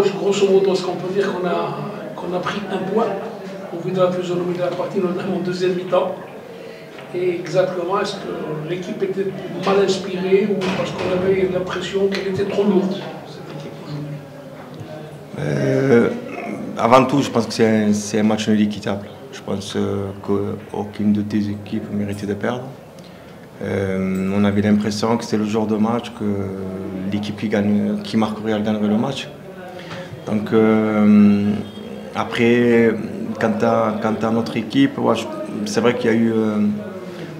grosso modo, est-ce qu'on peut dire qu'on a, a pris un point au vu de la physionomie de la partie, notamment en deuxième mi-temps Et exactement, est-ce que l'équipe était mal inspirée ou parce qu'on avait l'impression qu'elle était trop lourde, cette équipe? Aujourd'hui avant tout, je pense que c'est un, match nul équitable. Je pense euh, qu'aucune de tes équipes méritait de perdre. Euh, on avait l'impression que c'était le jour de match que l'équipe qui, qui marquerait, elle gagnerait le match. Donc euh, après, quant à, à notre équipe, c'est vrai qu'il y a eu... euh,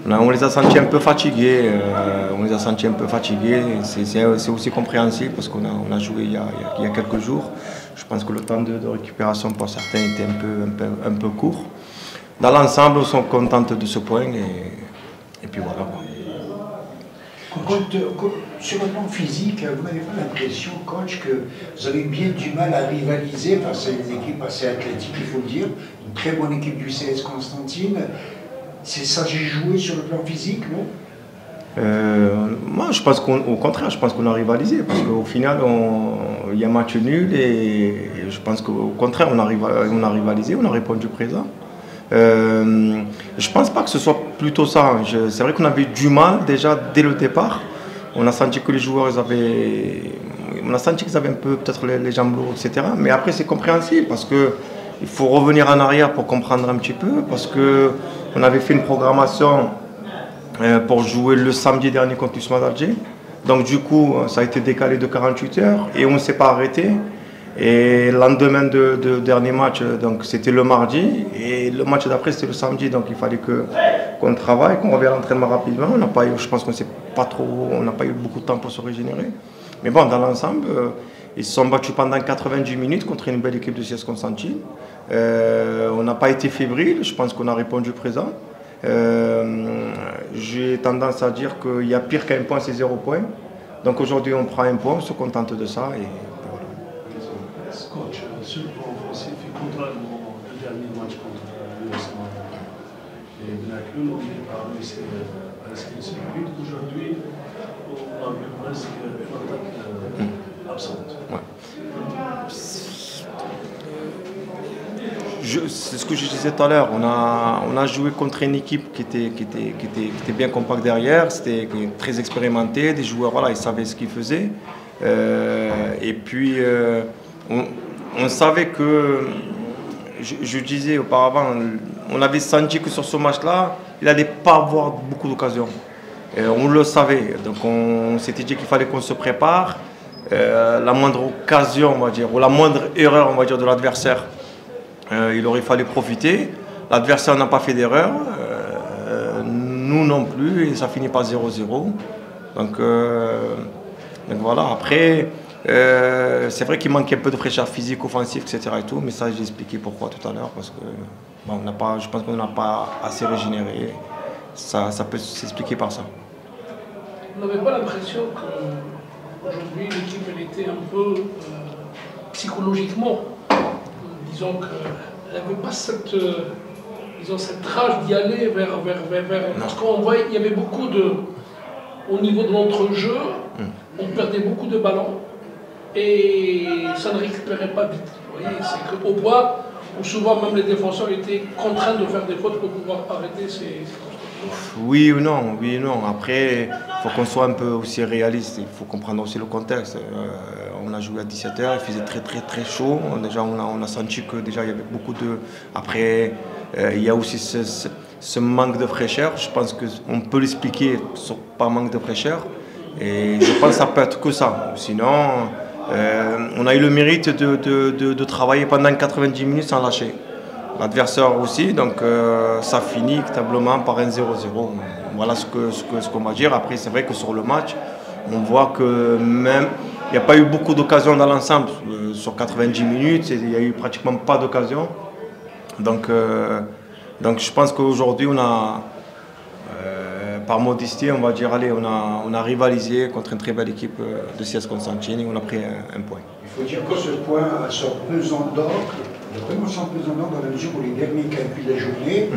on, les a sentis un peu fatigués. euh, on les a sentis un peu fatigués. C'est- aussi compréhensible parce qu'on a, on a joué il y a, il y a- il y a quelques jours. Je pense que le temps de, de récupération pour certains était un peu, un peu, un peu court. Dans l'ensemble, on sont contents de ce point et, et puis voilà. Sur le plan physique, vous n'avez pas l'impression, coach, que vous avez bien du mal à rivaliser face à une équipe assez athlétique, il faut le dire, une très bonne équipe du CS Constantine. C'est ça j'ai joué sur le plan physique, non? Euh, moi, je pense qu'au au contraire, je pense qu'on a rivalisé parce qu'au final, il y a match nul et, je pense qu'au contraire, on a rivalisé, on a répondu présent. Euh, je pense pas que ce soit plutôt ça. Je- C'est vrai qu'on avait du mal déjà dès le départ. On a senti que les joueurs, avaient, on a senti qu'ils avaient un peu peut-être les, jambes lourdes, etc. Mais après, c'est compréhensible parce que il faut revenir en arrière pour comprendre un petit peu parce que on avait fait une programmation euh, pour jouer le samedi dernier contre l'USMA d'Alger. Donc du coup, ça a été décalé de 48 heures et on ne s'est pas arrêté. Et le lendemain de, de dernier match, donc c'était le mardi et le match d'après c'était le samedi. Donc il fallait qu'on travaille, qu'on revienne à l'entraînement rapidement. On n'a pas eu, je pense qu'on pas trop, on n'a pas eu beaucoup de temps pour se régénérer. Mais bon, dans l'ensemble, euh, ils se sont battus pendant 90 minutes contre une belle équipe de CS Constantine. Euh, on n'a pas été fébrile, je pense qu'on a répondu présent. Euh, J'ai tendance à dire qu'il y a pire qu'un point, c'est zéro point. Donc aujourd'hui, on prend un point, on se contente de ça voilà. Coach, euh, sur le plan offensif, et contrairement au dernier match contre l'USMA C'est ce que je disais tout à l'heure. On a, on a joué contre une équipe qui était, qui était, qui était, qui était bien compacte derrière, c'était très expérimenté, des joueurs, voilà, ils savaient ce qu'ils faisaient. Euh, et puis, euh, on, savait que, je disais auparavant, on avait senti que sur ce match-là, il n'allait pas avoir beaucoup d'occasions. Euh, on le savait. Donc, on, s'était dit qu'il fallait qu'on se prépare. Euh, la moindre occasion, on va dire, ou la moindre erreur, on va dire, de l'adversaire, euh, il aurait fallu profiter. L'adversaire n'a pas fait d'erreur, nous non plus, et ça finit par 0-0. Donc, donc voilà, après, euh, c'est vrai qu'il manquait un peu de fraîcheur physique, offensive, etc. Et tout, mais ça, j'ai expliqué pourquoi tout à l'heure, parce que bon, on n'a pas, je pense qu'on n'a pas assez régénéré. Ça, ça peut s'expliquer par ça. Vous n'avez pas l'impression qu'aujourd'hui l'équipe elle était un peu euh, psychologiquement, euh, disons qu'elle n'avait pas cette, euh, disons, cette rage d'y aller vers, vers, vers, vers- Parce qu'on voyait, il y avait beaucoup de. Au niveau de l'entrejeu, on perdait beaucoup de ballons et ça ne récupérait pas vite. Vous voyez, c'est qu'au bois, où souvent même les défenseurs étaient contraints de faire des fautes pour pouvoir arrêter ces. Oui ou non, oui ou non. Après, il faut qu'on soit un peu aussi réaliste. Il faut comprendre aussi le contexte. Euh, on a joué à 17h, il faisait très très très chaud. Déjà, on a, senti que déjà il y avait beaucoup de. Après, euh, il y a aussi ce, ce- manque de fraîcheur. Je pense qu'on peut l'expliquer par manque de fraîcheur. Et je pense que ça peut être que ça. Sinon, euh, on a eu le mérite de, de- de- travailler pendant 90 minutes sans lâcher. L'adversaire aussi, donc euh, ça finit équitablement par un 0-0. Voilà ce qu'on ce que, ce qu'on va dire. Après, c'est vrai que sur le match, on voit que même, il n'y a pas eu beaucoup d'occasions dans l'ensemble. Euh, sur 90 minutes, il n'y a eu pratiquement pas d'occasions. Donc, donc je pense qu'aujourd'hui, on a, par modestie, on va dire, allez, on a, on a rivalisé contre une très belle équipe euh, de CS Constantine et on a pris un, un point. Il faut dire que ce point sort pesant d'or, vraiment sans pesant d'or dans la mesure où les derniers calculs de la journée,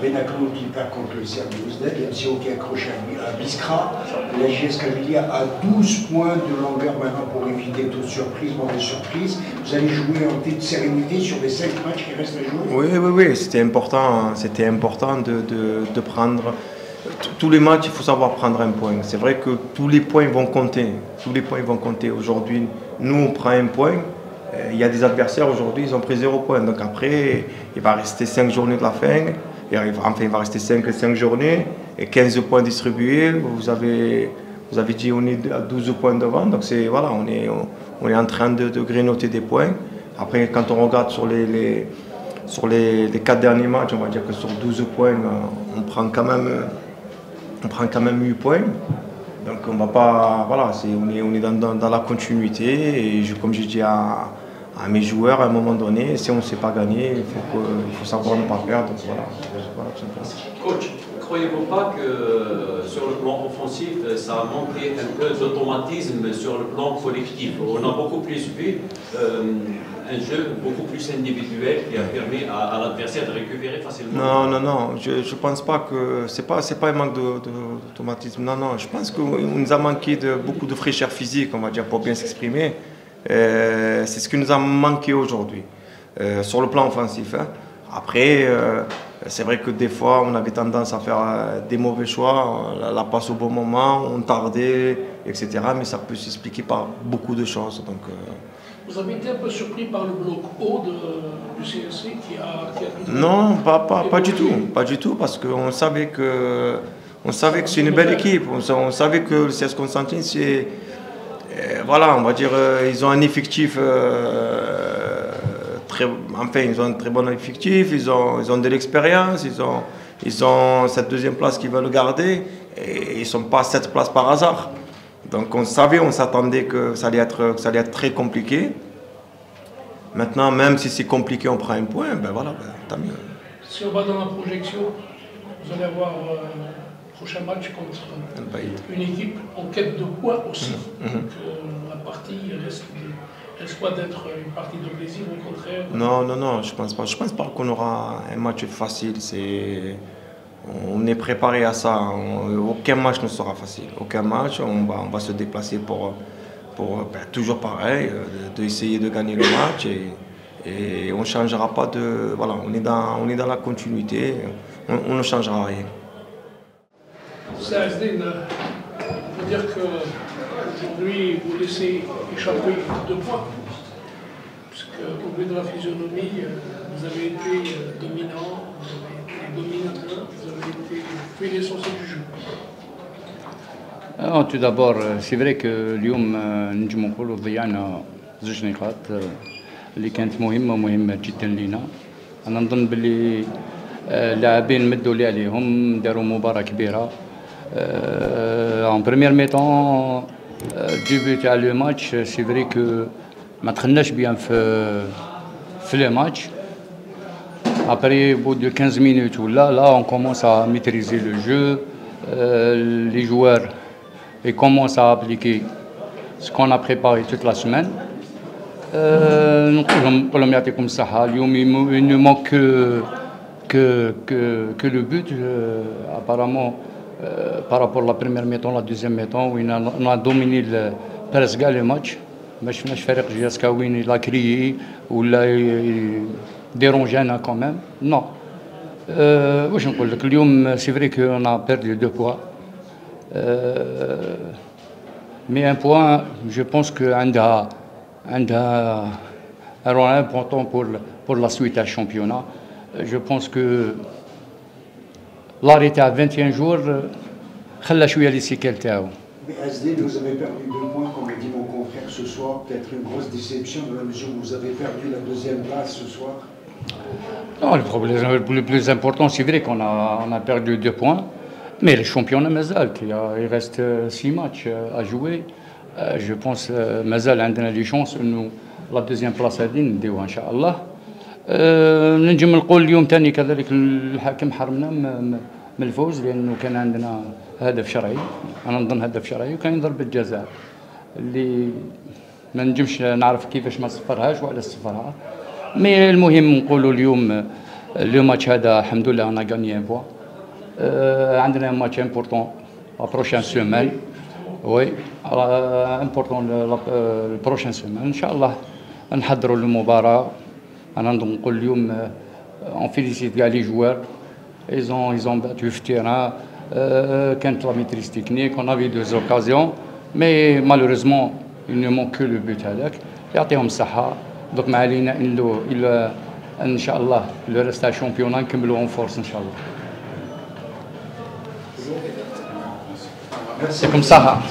Benakloud qui perd contre le Serbie Ouzbek, MCO qui accroche à Biskra. La JS Kabylie a 12 points de longueur maintenant pour éviter toute surprise, mauvaise surprise. Vous allez jouer en toute sérénité sur les 5 matchs qui restent à jouer? Oui, oui, oui, c'était important, c'était important de, de, de prendre tous les matchs, il faut savoir prendre un point. C'est vrai que tous les points vont compter. Tous les points vont compter. Aujourd'hui, nous, on prend un point. Euh, il y a des adversaires aujourd'hui, ils ont pris zéro point. Donc après, il va rester 5 journées de la fin. Enfin, il va rester 5, 5 journées et 15 points distribués. Vous avez, vous avez dit on est à 12 points devant. Donc voilà, on est, est en train de, de, grignoter des points. Après, quand on regarde sur les, les sur les, les 4 derniers matchs, on va dire que sur 12 points, euh, on prend quand même on prend quand même 8 points. Donc on va pas. Voilà, on est, on est dans, la continuité. Et je, comme j'ai dit à, mes joueurs, à un moment donné, si on ne sait pas gagner, il faut, savoir ne pas perdre. Voilà Coach, croyez-vous pas que sur le plan offensif, ça a manqué un peu d'automatisme sur le plan collectif? On a beaucoup plus vu euh, un jeu beaucoup plus individuel qui a permis à, l'adversaire de récupérer facilement. Non, non, non, je ne pense pas que pas c'est pas un manque d'automatisme. Non, non, je pense qu'on nous a manqué beaucoup de fraîcheur physique, on va dire, pour bien s'exprimer. Euh, c'est ce qui nous a manqué aujourd'hui euh, sur le plan offensif. Hein. Après, euh, c'est vrai que des fois, on avait tendance à faire euh, des mauvais choix, la, la, passe au bon moment, on tardait, etc. Mais ça peut s'expliquer par beaucoup de choses. Donc, euh, vous avez été un peu surpris par le bloc haut de, du CSC qui a, qui a Non, pas, pas, pas, du tout. Pas du tout, parce qu'on savait que, on savait que c'est une belle équipe. On, savait que le CS Constantine, c'est. Euh, voilà, on va dire, euh, ils ont un effectif. Euh, très, enfin, ils ont un très bon effectif, ils ont, ils ont de l'expérience, ils ont, ils ont cette deuxième place qu'ils veulent garder, et ils ne sont pas à cette place par hasard. Donc on savait, on s'attendait que ça allait être, que ça allait être très compliqué. Maintenant, même si c'est compliqué, on prend un point, ben voilà, ben, tant mieux. Si on va dans la projection, vous allez avoir euh, le prochain match contre une équipe en quête de points aussi. Mmh. Donc euh, la partie reste, pas d'être une partie de plaisir, au contraire. Non, non, non, je pense pas. Je pense pas qu'on aura un match facile. C'est on est préparé à ça. On, aucun match ne sera facile. Aucun match. On va, on va se déplacer pour, pour ben, toujours pareil, d'essayer de, de, gagner le match. Et, et on ne changera pas de. Voilà, on est dans, on est dans la continuité. On, on ne changera rien. C'est Asdine, il faut dire qu'aujourd'hui, vous laissez échapper deux points. Puisqu'au vu de la physionomie, vous avez été dominant, vous avez été dominateur, vous avez été fait l'essentiel du jeu. آه tout d'abord سي فري كو اليوم نجم نقولوا ضيعنا زوج نقاط اللي كانت مهمه مهمه جدا لنا انا نظن باللي اللاعبين مدوا اللي عليهم داروا مباراه كبيره ان بريمير ميتون ديبي تاع لو ماتش سي فري كو ما دخلناش بيان في في لو ماتش Après, au bout de 15 minutes, là, là, on commence à maîtriser le jeu. Euh, les joueurs ils commencent à appliquer ce qu'on a préparé toute la semaine. نقول لهم يعطيكم الصحة اليوم il ne manque que, que, que, que le but euh, apparemment euh, par rapport à la première mi-temps, la deuxième mi-temps où on a dominé le, presque le match ما شفناش فريق جياسكا وين لا كريي ولا dérangeant quand même. Non. Euh, واش نقول لك اليوم سي فري كو اون ا بيردو دو بوا مي ان بوان جو بونس كو عندها عندها un rôle important pour, pour la suite à championnat. Je pense que l'arrêté à 21 jours خلى شويه لي سيكل تاعو. Mais Asdin, vous avez perdu deux points, comme a dit mon confrère ce soir. Peut-être une grosse déception dans la mesure où vous avez perdu la deuxième place ce soir. Non, le problème le plus important, c'est vrai qu'on a, on a perdu deux points, mais le championnat Mazal, il reste six matchs à jouer. Je pense Mazal a des chances, nous, la deuxième place à دي نديوها ان شاء الله. نجم نقول اليوم ثاني كذلك الحاكم حرمنا من الفوز لأنه كان عندنا هدف شرعي. أنا نظن هدف شرعي وكان ضربه جزاء اللي ما نجمش نعرف كيفاش ما صفرهاش وعلى صفرها. مي المهم نقولوا اليوم le match هذا الحمد لله gagné un point. euh, عندنا euh, important le, la, euh, la prochaine semaine. ان شاء الله نحضروا للمباراه انا نقول اليوم on félicite كاع les joueurs ils ont ils ont battu في terrain euh, كانت la maîtrise technique on avait deux occasions mais malheureusement il ne manque que le but هذاك يعطيهم الصحه دوك ما علينا الا ان شاء الله لو ريست تاع الشامبيونا نكملوا اون فورس ان شاء الله يعطيكم الصحه